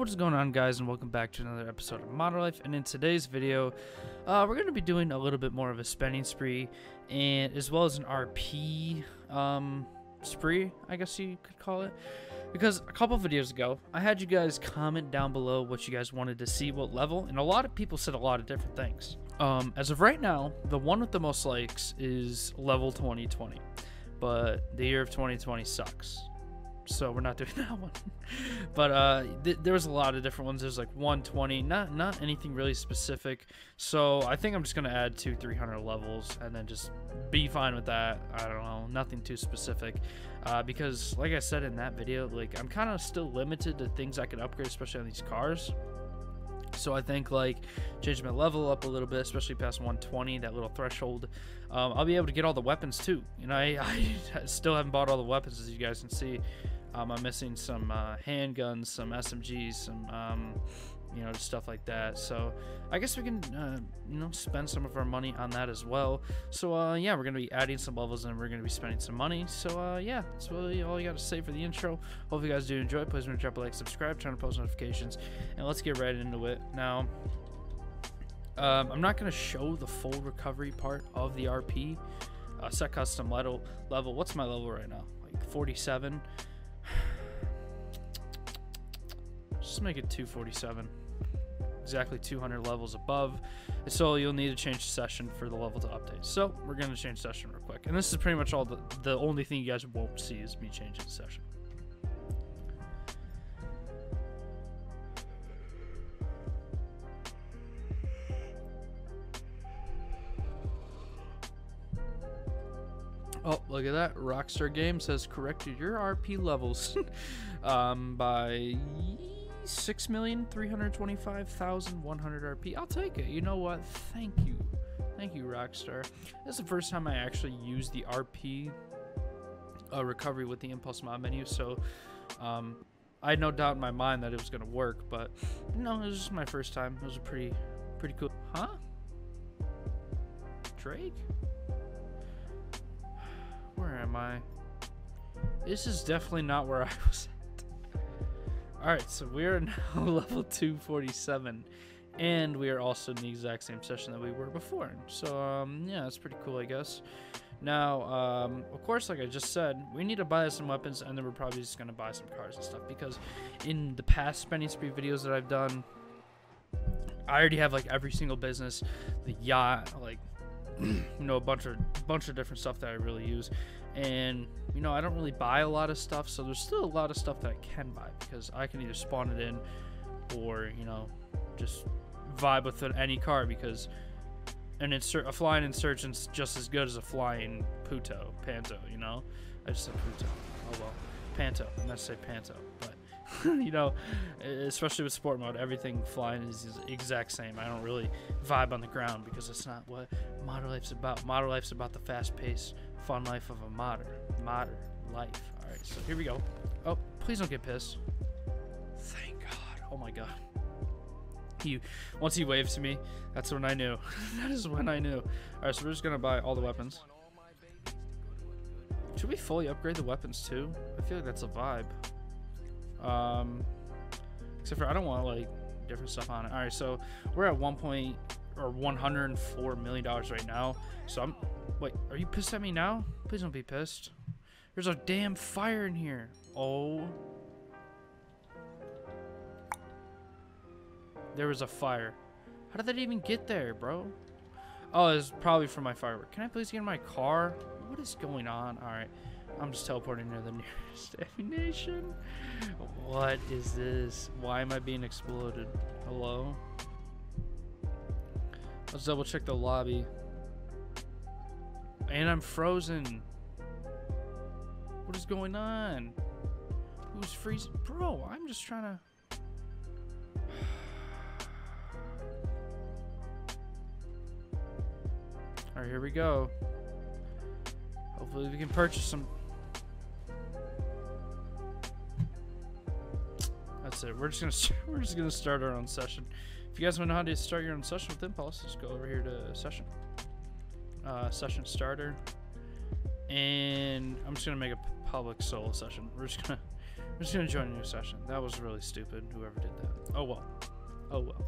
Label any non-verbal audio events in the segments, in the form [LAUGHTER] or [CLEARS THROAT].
what is going on guys and welcome back to another episode of Modder Life. And in today's video uh, we're going to be doing a little bit more of a spending spree and as well as an RP um, spree I guess you could call it. Because a couple videos ago I had you guys comment down below what you guys wanted to see what level and a lot of people said a lot of different things. Um, as of right now the one with the most likes is level 2020 but the year of 2020 sucks so we're not [LAUGHS] doing that one. but uh, th- there was a lot of different ones. There's like 120, not not anything really specific. So I think I'm just gonna add two 300 levels and then just be fine with that. I don't know, nothing too specific, uh, because like I said in that video, like I'm kind of still limited to things I can upgrade, especially on these cars. So I think like changing my level up a little bit, especially past 120, that little threshold. Um, I'll be able to get all the weapons too. You know, I, [LAUGHS] I still haven't bought all the weapons as you guys can see. Um, I'm missing some uh, handguns, some SMGs, some um, you know, stuff like that. So I guess we can, uh, you know, spend some of our money on that as well. So uh, yeah, we're gonna be adding some levels and we're gonna be spending some money. So uh, yeah, that's really all you got to say for the intro. Hope you guys do enjoy. Please remember to drop a like, subscribe, turn on post notifications, and let's get right into it now. Um, I'm not gonna show the full recovery part of the RP. Uh, set custom level. Level. What's my level right now? Like 47. Just make it 247. Exactly 200 levels above. So you'll need to change session for the level to update. So we're going to change session real quick. And this is pretty much all the, the only thing you guys won't see is me changing session. Oh, look at that. Rockstar Games has corrected your RP levels [LAUGHS] um, by 6,325,100 RP. I'll take it. You know what? Thank you. Thank you, Rockstar. This is the first time I actually used the RP uh, recovery with the Impulse mod menu, so um, I had no doubt in my mind that it was going to work, but no, it was just my first time. It was a pretty, pretty cool. Huh? Drake? Where am I? This is definitely not where I [LAUGHS] was Alright, so we are [LAUGHS] now level 247. And we are also in the exact same session that we were before. So, um, yeah, that's pretty cool, I guess. Now, um, of course, like I just said, we need to buy some weapons, and then we're probably just going to buy some cars and stuff. Because in the past spending spree videos that I've done, I already have, like, every single business. The yacht, like, [CLEARS THROAT] you know, a bunch of, bunch of different stuff that I really use and you know I don't really buy a lot of stuff so there's still a lot of stuff that I can buy because I can either spawn it in or you know just vibe with any car because an insert a flying insurgent's just as good as a flying Puto Panto you know I just said Puto oh well Panto I'm not say Panto but [LAUGHS] you know, especially with sport mode, everything flying is exact same. I don't really vibe on the ground because it's not what modder life's about. Modder life's about the fast pace, fun life of a modder, modder life. All right, so here we go. Oh, please don't get pissed. Thank God. Oh my God. He once he waves to me, that's when I knew. [LAUGHS] that is when I knew. All right, so we're just gonna buy all the weapons. Should we fully upgrade the weapons too? I feel like that's a vibe. Um, except for I don't want like different stuff on it. All right, so we're at one point or 104 million dollars right now. So I'm wait, are you pissed at me now? Please don't be pissed. There's a damn fire in here. Oh. There was a fire. How did that even get there, bro? Oh, it's probably from my firework. Can I please get in my car? What is going on? All right. I'm just teleporting to the [LAUGHS] nearest ammunition. What is this? Why am I being exploded? Hello? Let's double check the lobby. And I'm frozen. What is going on? Who's freezing? Bro, I'm just trying [SIGHS] to... Alright, here we go. Hopefully we can purchase some That's it. We're just gonna [LAUGHS] we're just gonna start our own session. If you guys want to know how to start your own session with Impulse, just go over here to session, uh, session starter, and I'm just gonna make a public solo session. We're just gonna [LAUGHS] we're just gonna join a new session. That was really stupid, whoever did that. Oh well. Oh well.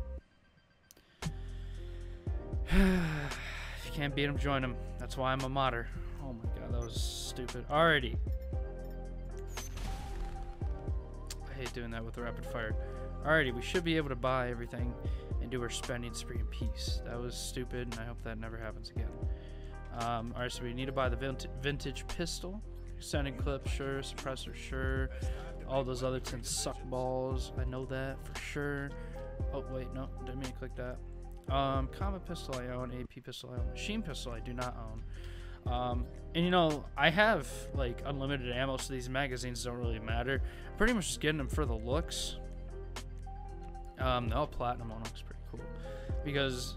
[SIGHS] if you can't beat him, join him. That's why I'm a modder. Oh my god, that was stupid. Alrighty. I hate doing that with rapid fire. Alrighty, we should be able to buy everything and do our spending spree in peace. That was stupid, and I hope that never happens again. Um, Alright, so we need to buy the vintage, pistol. Extended clip, sure. Suppressor, sure. All those other 10 suck balls. I know that for sure. Oh, wait, no. Didn't mean to click that. Um, combat pistol I own. AP pistol I own. Machine pistol I do not own. Um, and you know, I have like unlimited ammo, so these magazines don't really matter. I'm pretty much just getting them for the looks. Um, platinum one looks pretty cool because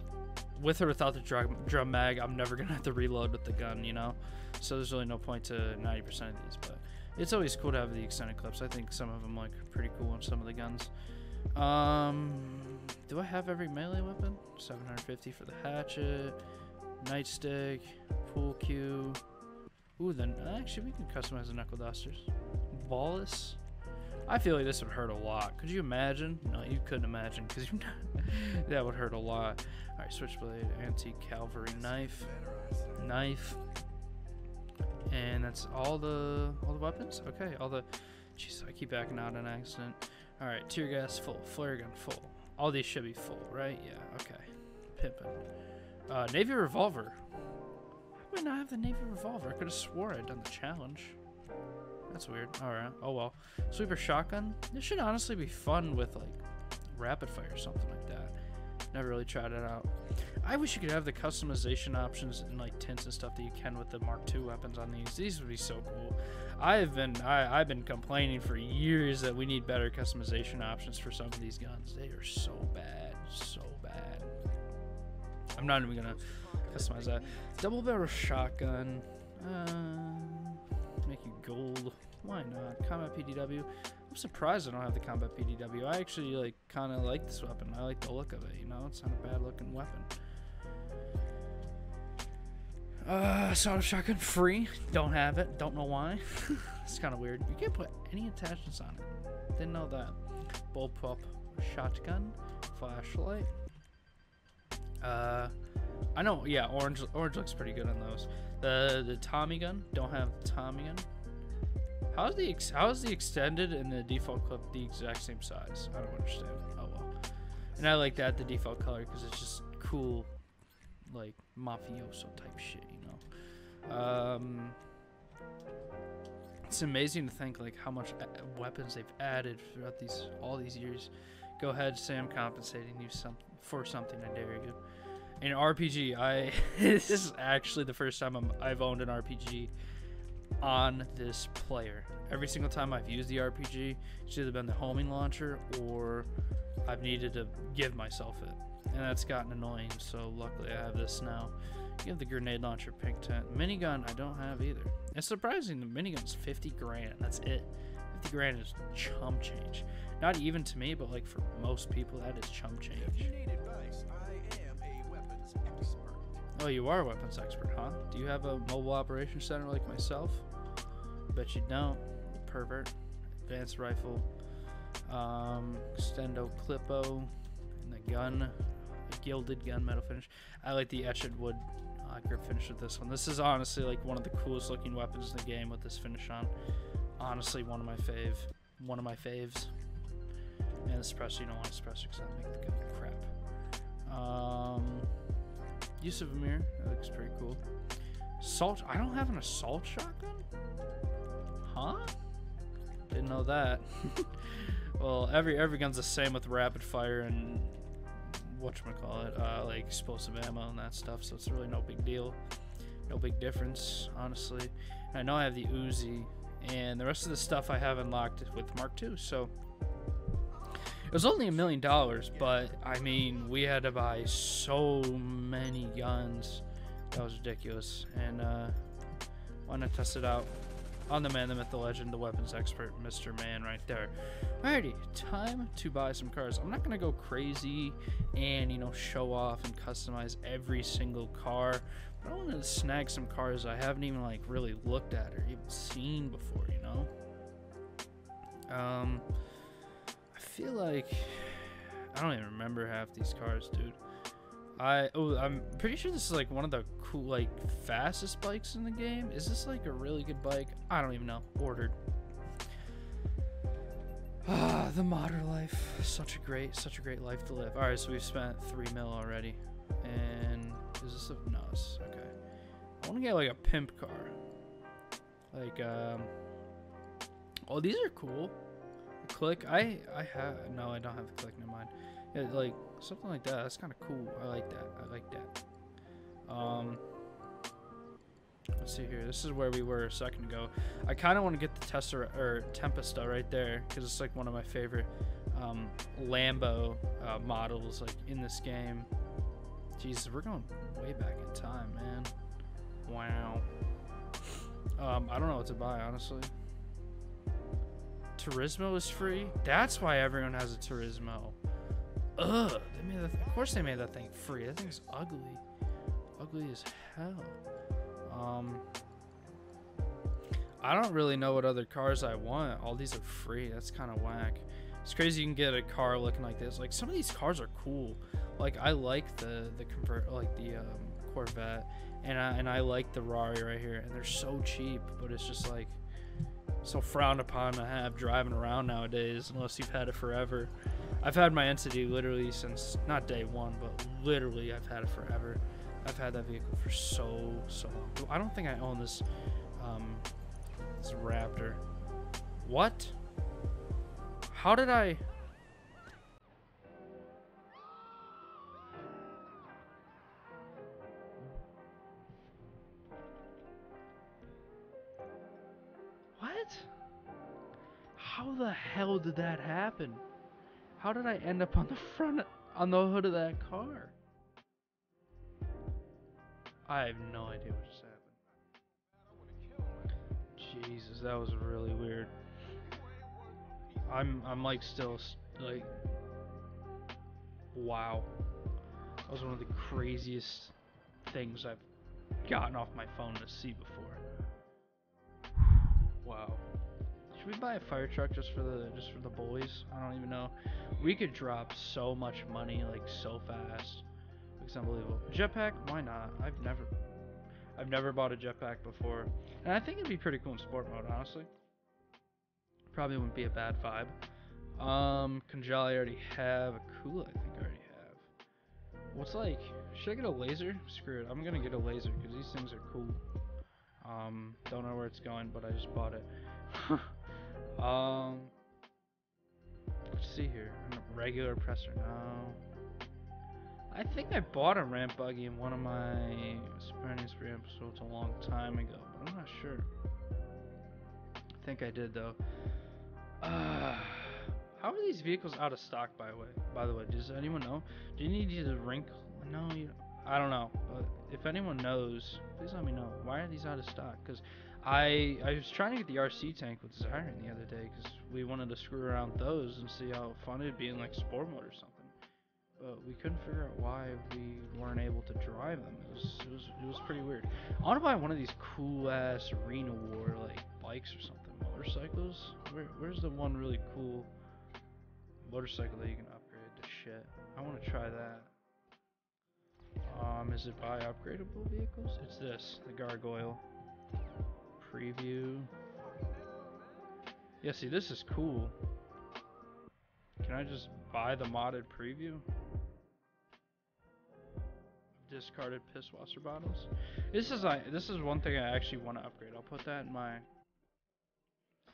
with or without the drum, drum mag, I'm never [LAUGHS] gonna have to reload with the gun, you know. So there's really no point to 90% of these, but it's always cool to have the extended clips. I think some of them look pretty cool on some of the guns. Um, do I have every melee weapon? 750 for the hatchet, nightstick, pool cue. Ooh, then actually we can customize the knuckle dusters. Ballas. I feel like this would hurt a lot. Could you imagine? No, you couldn't imagine because [LAUGHS] you that would hurt a lot. All right, switchblade, anti-cavalry knife, knife, and that's all the all the weapons. Okay, all the. Jeez, I keep backing out an accident. All right, tear gas full, flare gun full. All these should be full, right? Yeah. Okay. Pimpin'. Uh, Navy revolver. Why would I not have the Navy revolver? I could have swore I'd done the challenge. That's weird. Alright. Oh well. Sweeper shotgun. This should honestly be fun with like rapid fire or something like that. Never really tried it out. I wish you could have the customization options and like tints and stuff that you can with the Mark II weapons on these. These would be so cool. I've been I, I've been complaining for years that we need better customization options for some of these guns. They are so bad, so bad. I'm not even gonna customize that. Double barrel shotgun. Uh, make you gold. Why not? Combat PDW. I'm surprised I don't have the combat PDW. I actually like kind of like this weapon. I like the look of it. You know, it's not a bad looking weapon. Uh, assault shotgun free. Don't have it. Don't know why. [LAUGHS] it's kind of weird. You can't put any attachments on it. Didn't know that. Bullpup shotgun, flashlight. Uh, I know. Yeah, orange. Orange looks pretty good on those. The the Tommy gun. Don't have Tommy gun. How's the how's the extended and the default clip the exact same size? I don't understand. Oh well. And I like that the default color because it's just cool, like mafioso type shit, you know. Um, it's amazing to think like how much weapons they've added throughout these all these years. Go ahead, say I'm compensating you some for something I dare you. In RPG, I [LAUGHS] this is actually the first time I'm, I've owned an RPG on this player. Every single time I've used the RPG, it's either been the homing launcher or I've needed to give myself it. And that's gotten annoying, so luckily I have this now. You have the grenade launcher pink tent. Minigun I don't have either. It's surprising the minigun's 50 grand. That's it. 50 grand is chump change. Not even to me, but like for most people, that is chump change. Oh, you are a weapons expert, huh? Do you have a mobile operations center like myself? Bet you don't. Pervert. Advanced rifle. Um, Extendo Clippo. And the gun. A gilded gunmetal finish. I like the etched wood uh, grip finish with this one. This is honestly like one of the coolest looking weapons in the game with this finish on. Honestly, one of my fave. One of my faves. And the suppressor, you don't want a suppressor because that make the gun crap. Um, use of a mirror. That looks pretty cool. Salt. I don't have an assault shotgun? Huh? Didn't know that. [LAUGHS] well, every every gun's the same with rapid fire and whatchamacallit, uh, like explosive ammo and that stuff, so it's really no big deal. No big difference, honestly. And I know I have the Uzi, and the rest of the stuff I have unlocked with Mark II, so was only a million dollars, but I mean, we had to buy so many guns. That was ridiculous. And uh, why not test it out on the man, the myth, the legend, the weapons expert, Mr. Man, right there. Alrighty, time to buy some cars. I'm not gonna go crazy and you know show off and customize every single car, but I want to snag some cars I haven't even like really looked at or even seen before. You know. Um, feel like I don't even remember half these cars, dude. I oh, I'm pretty sure this is like one of the cool, like fastest bikes in the game. Is this like a really good bike? I don't even know. Ordered. Ah, [SIGHS] the modder life. Such a great, such a great life to live. All right, so we've spent three mil already, and is this a no? Okay. I want to get like a pimp car. Like um. Oh, these are cool. Clique. I I have no. I don't have a Clique. Never mind. Yeah, like something like that. That's kind of cool. I like that. I like that. Um. Let's see here. This is where we were a second ago. I kind of want to get the Tesla or Tempesta right there because it's like one of my favorite um, Lambo uh, models like in this game. Jesus, we're going way back in time, man. Wow. Um, I don't know what to buy, honestly. Turismo is free. That's why everyone has a Turismo. Ugh. They made of course they made that thing free. That thing's ugly. Ugly as hell. Um, I don't really know what other cars I want. All these are free. That's kind of whack. It's crazy you can get a car looking like this. Like some of these cars are cool. Like I like the the convert like the um, Corvette and I, and I like the Rari right here and they're so cheap, but it's just like so frowned upon to have driving around nowadays unless you've had it forever. I've had my entity literally since not day one, but literally I've had it forever. I've had that vehicle for so so long. I don't think I own this um, this Raptor. What? How did I? How the hell did that happen? How did I end up on the front on the hood of that car? I have no idea what just happened. Jesus, that was really weird. I'm I'm like still like wow. That was one of the craziest things I've gotten off my phone to see before. Wow. Should we buy a fire truck just for the just for the boys? I don't even know. We could drop so much money like so fast. It's unbelievable. Jetpack? Why not? I've never, I've never bought a jetpack before, and I think it'd be pretty cool in sport mode. Honestly, probably wouldn't be a bad vibe. Um, Khanjali already have. Akula, I think I already have. What's like? Should I get a laser? Screw it. I'm gonna get a laser because these things are cool. Um, don't know where it's going, but I just bought it. [LAUGHS] um, let's see here. Regular presser, no. I think I bought a ramp buggy in one of my Super Spree episodes a long time ago, but I'm not sure. I think I did though. Uh, [SIGHS] how are these vehicles out of stock, by the way? By the way, does anyone know? Do you need to wrinkle? No, you. I don't know. But if anyone knows, please let me know. Why are these out of stock? Because I I was trying to get the RC tank with Zyrian the other day because we wanted to screw around those and see how fun it'd be in like sport mode or something but we couldn't figure out why we weren't able to drive them. It was it was it was pretty weird. I want to buy one of these cool ass arena war like bikes or something, motorcycles. Where where's the one really cool motorcycle that you can upgrade to shit? I want to try that. Um, is it buy upgradable vehicles? It's this, the gargoyle. Preview. Yeah, see, this is cool. Can I just buy the modded preview? discarded piss washer bottles. This is like this is one thing I actually want to upgrade. I'll put that in my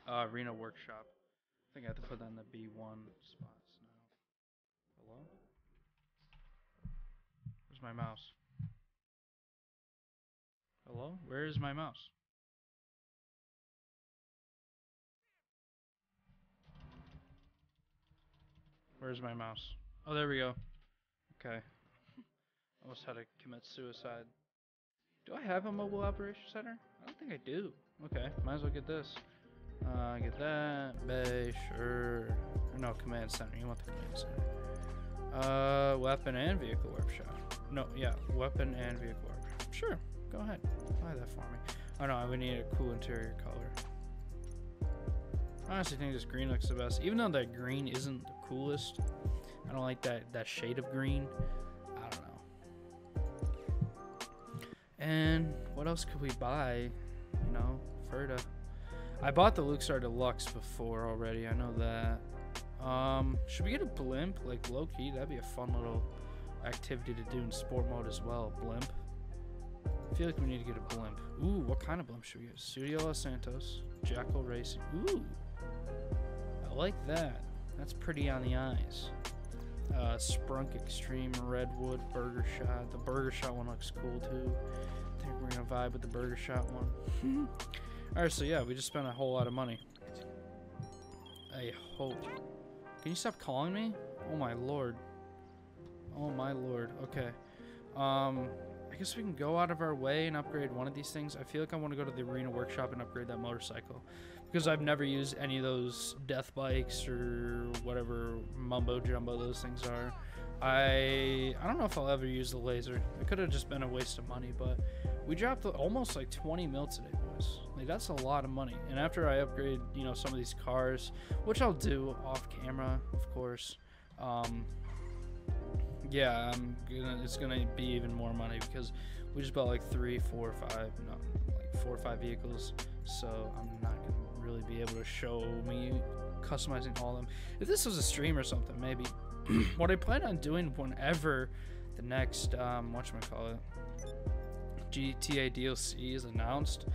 uh, arena workshop. I think I have to put that in the B1 spots now. Hello? Where's my mouse? Hello? Where is my mouse? Where's my mouse? Oh, there we go. Okay. [LAUGHS] Almost had to commit suicide. Do I have a mobile operation center? I don't think I do. Okay, might as well get this. Uh, get that. Bay, sure. No, command center. You want the command center. Uh, weapon and vehicle workshop. No, yeah, weapon and vehicle workshop. Sure, go ahead. Buy that for me. Oh no, I would need a cool interior color. I honestly think this green looks the best. Even though that green isn't coolest. I don't like that, that shade of green. I don't know. And what else could we buy? You know, Ferda. I bought the Luxor Deluxe before already. I know that. Um, should we get a blimp? Like low key, that'd be a fun little activity to do in sport mode as well. Blimp. I feel like we need to get a blimp. Ooh, what kind of blimp should we get? Studio Los Santos, Jackal Racing. Ooh, I like that. That's pretty on the eyes. Uh, Sprunk Extreme Redwood Burger Shot. The Burger Shot one looks cool too. I think we're gonna vibe with the Burger Shot one. [LAUGHS] Alright, so yeah, we just spent a whole lot of money. I hope. Can you stop calling me? Oh my lord. Oh my lord. Okay. Um, I guess we can go out of our way and upgrade one of these things. I feel like I want to go to the arena workshop and upgrade that motorcycle because I've never used any of those death bikes or whatever mumbo jumbo those things are. I I don't know if I'll ever use the laser. It could have just been a waste of money, but we dropped almost like 20 mil today, boys. Like that's a lot of money. And after I upgrade, you know, some of these cars, which I'll do off camera, of course. Um, yeah, I'm gonna. It's gonna be even more money because we just bought like three, four, five, no, like four or five vehicles. So I'm not really be able to show me customizing all of them. If this was a stream or something, maybe. [CLEARS THROAT] what I plan on doing whenever the next um, what call it GTA DLC is announced,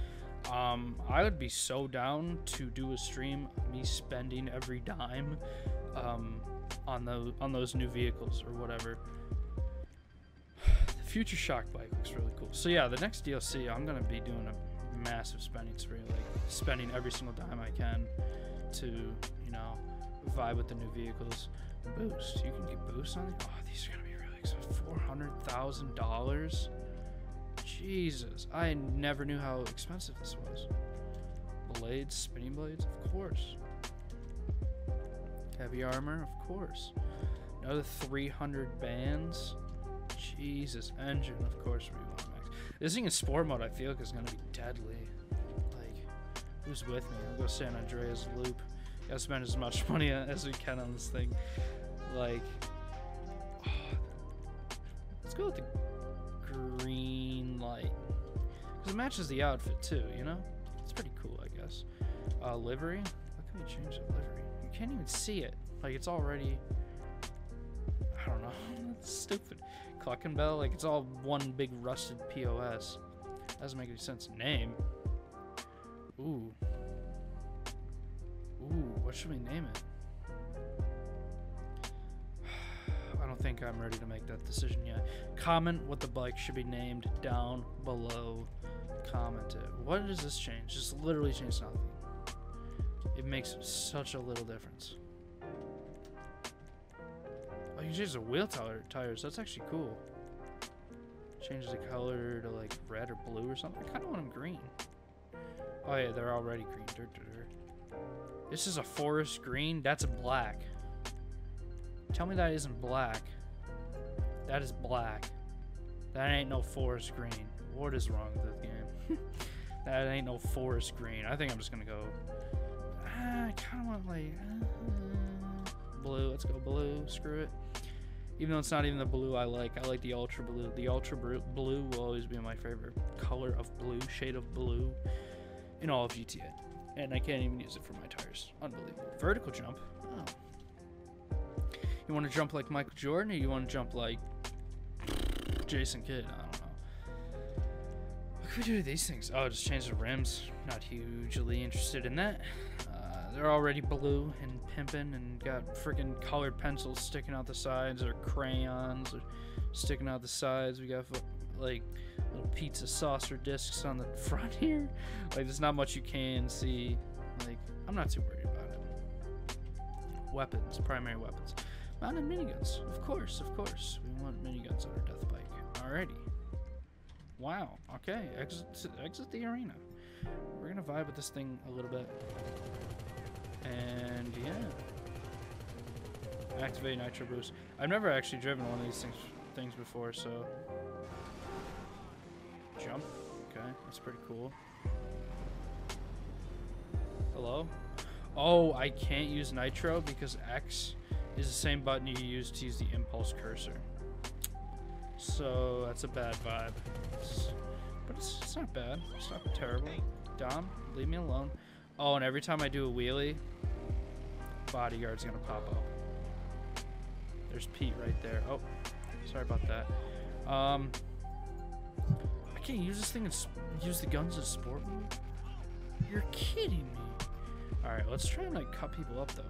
um, I would be so down to do a stream me spending every dime. Um, on those on those new vehicles or whatever. [SIGHS] The Future Shock bike looks really cool. So yeah, the next DLC, I'm gonna be doing a massive spending spree, like spending every single dime I can to you know vibe with the new vehicles. Boost, you can get boost on these. Oh, these are gonna be really expensive. Four hundred thousand dollars. Jesus, I never knew how expensive this was. Blades, spinning blades, of course. Heavy armor, of course. Another 300 bands. Jesus, engine, of course we want. This thing in sport mode, I feel like is gonna be deadly. Like, who's with me? I'll go San Andreas loop. Gotta spend as much [LAUGHS] money as we can on this thing. Like, oh, [SIGHS] let's go with the green light. Because it matches the outfit too, you know? It's pretty cool, I guess. Uh, livery? How can we change the livery? You can't even see it. Like it's already. I don't know. It's stupid. Cluckin' Bell, like it's all one big rusted POS. Doesn't make any sense. Name. Ooh. Ooh, what should we name it? [SIGHS] I don't think I'm ready to make that decision yet. Comment what the bike should be named down below. Comment it. What does this change? Just literally change nothing. It makes such a little difference. You change the wheel tires. That's actually cool. Change the color to like red or blue or something. I kind of want them green. Oh yeah, they're already green. Dirt, dirt, dirt. This is a forest green. That's a black. Tell me that isn't black. That is black. That ain't no forest green. What is wrong with this game? [LAUGHS] that ain't no forest green. I think I'm just gonna go I kind of want like uh, blue. Let's go blue. Screw it. Even though it's not even the blue I like, I like the ultra blue. The ultra blue will always be my favorite color of blue, shade of blue in all of GTA. And I can't even use it for my tires. Unbelievable. Vertical jump. Oh. You want to jump like Michael Jordan or you want to jump like Jason Kidd? I don't know. What can we do to these things? Oh, just change the rims. Not hugely interested in that. They're already blue and pimping and got freaking colored pencils sticking out the sides or crayons or sticking out the sides. We got like little pizza saucer discs on the [LAUGHS] front here. Like there's not much you can see. Like I'm not too worried about it. Weapons, primary weapons. Mounted miniguns, of course, of course. We want miniguns on our death bike. Alrighty. Wow. Okay. Exit exit the arena. We're gonna vibe with this thing a little bit. And yeah. Activate Nitro Boost. I've never actually driven one of these things things before, so jump. Okay, that's pretty cool. Hello? Oh, I can't use nitro because X is the same button you use to use the impulse cursor. So that's a bad vibe. It's, but it's, it's not bad. It's not terrible. Dom, leave me alone. Oh, and every time I do a wheelie, bodyguard's gonna pop up. There's Pete right there. Oh, sorry about that. Um, I can't use this thing and use the guns as sport mode. You're kidding me. All right, let's try and like cut people up though.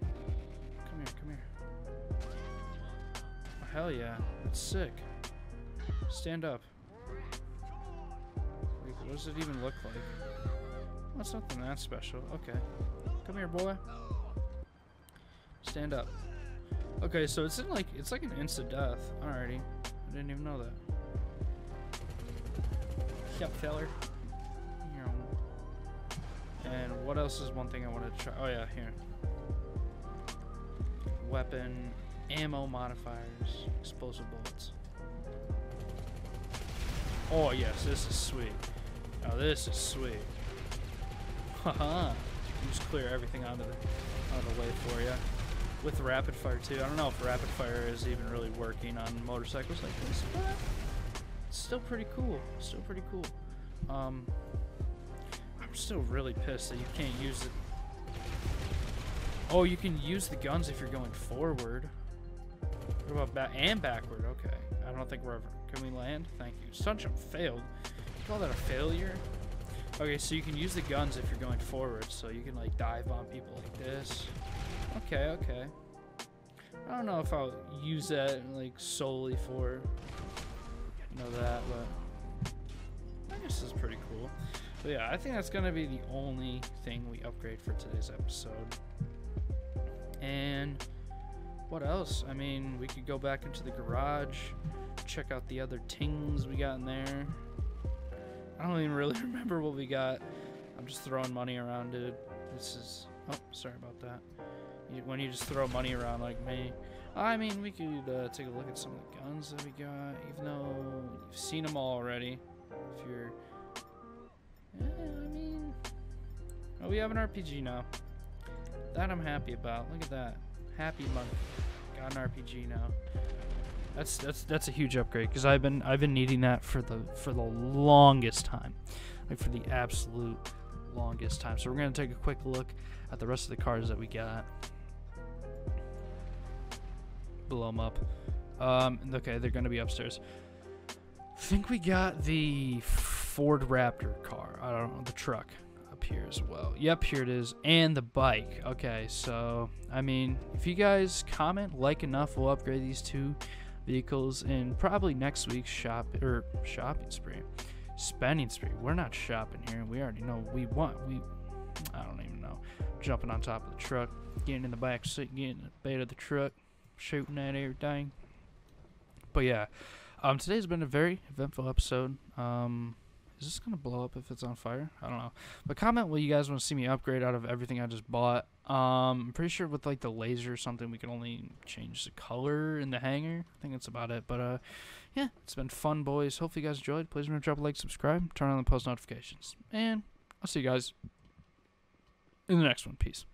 Come here, come here. Oh, hell yeah, that's sick. Stand up. Wait, what does it even look like? It's nothing that special. Okay. Come here, boy. Stand up. Okay, so it's in like it's like an instant death. Alrighty. I didn't even know that. Yep, feller. And what else is one thing I want to try? Oh yeah, here. Weapon, ammo modifiers, explosive bullets. Oh yes, this is sweet. Oh, this is sweet. Haha. just clear everything out of the out of the way for you. With rapid fire too. I don't know if rapid fire is even really working on motorcycles like this, but it's still pretty cool. Still pretty cool. Um, I'm still really pissed that you can't use it. Oh, you can use the guns if you're going forward. What about back and backward? Okay. I don't think we're ever. Can we land? Thank you. Sunshine failed. You call that a failure? Okay, so you can use the guns if you're going forward, so you can like dive on people like this. Okay, okay. I don't know if I'll use that like solely for you know that, but I guess pretty cool. But yeah, I think that's to be the only thing we upgrade for today's episode. And what else? I mean, we could go back into the garage, check out the other tings we got in there. I don't even really [LAUGHS] remember what we got. I'm just throwing money around, dude. This is... Oh, sorry about that. You, when you just throw money around like me. I mean, we could uh, take a look at some of the guns that we got, even though you've seen them all already. If you're yeah, I mean, oh, we have an RPG now. That I'm happy about. Look at that, happy month. Got an RPG now. That's that's that's a huge upgrade because I've been I've been needing that for the for the longest time, like for the absolute longest time. So we're gonna take a quick look at the rest of the cars that we got. Blow them up. Um, okay, they're gonna be upstairs. I think we got the Ford Raptor car. I don't know, the truck up here as well. Yep, here it is. And the bike. Okay, so, I mean, if you guys comment, like enough, we'll upgrade these two vehicles in probably next week's shop or shopping spree. Spending spree. We're not shopping here. We already know we want. We, I don't even know. Jumping on top of the truck, getting in the back seat, getting in the bed of the truck, shooting at everything. But yeah, um, today's been a very eventful episode. Um, is this gonna blow up if it's on fire? I don't know. But comment what you guys want to see me upgrade out of everything I just bought. Um, I'm pretty sure with like the laser or something, we can only change the color in the hanger. I think that's about it. But uh, yeah, it's been fun, boys. Hopefully you guys enjoyed. Please remember to drop a like, subscribe, turn on the post notifications, and I'll see you guys in the next one. Peace.